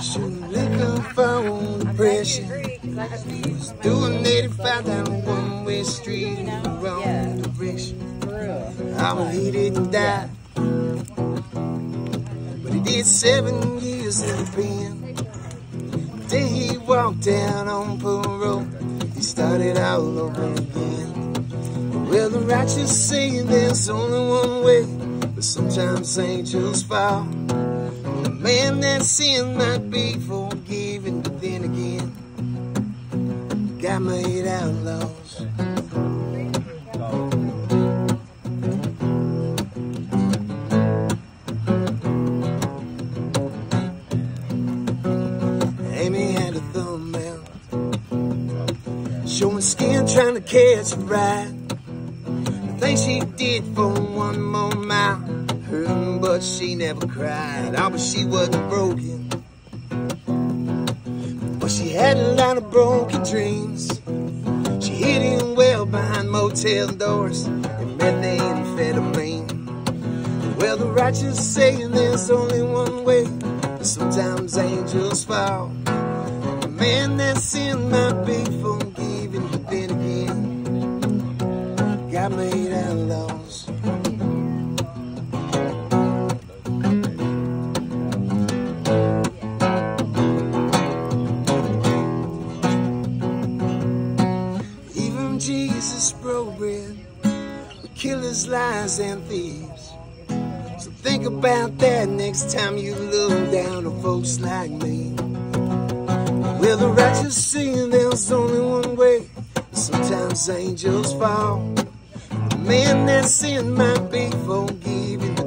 Shooting liquor. Doing 85 down one-way street in the wrong direction. I'm a hit it and die. But he seven years in the pen. Then he walked down on parole. He started all over again. Well, the righteous say there's only one way, but sometimes angels fall. The man that sin might be forgiven, but then again, God made outlaws. Showing skin, trying to catch a ride. The think she did for one more mile, hurt, but she never cried. Oh, but she wasn't broken, but she had a lot of broken dreams. She hid in well behind motel doors and methamphetamine. Well, the righteous say there's only one way, but sometimes angels fall. The man that sin might be forgiven, made outlaws. Even Jesus broke bread with killers, lies, and thieves. So think about that next time you look down on folks like me. Well, the righteous say there's only one way. Sometimes angels fall man that sinned might be forgiven.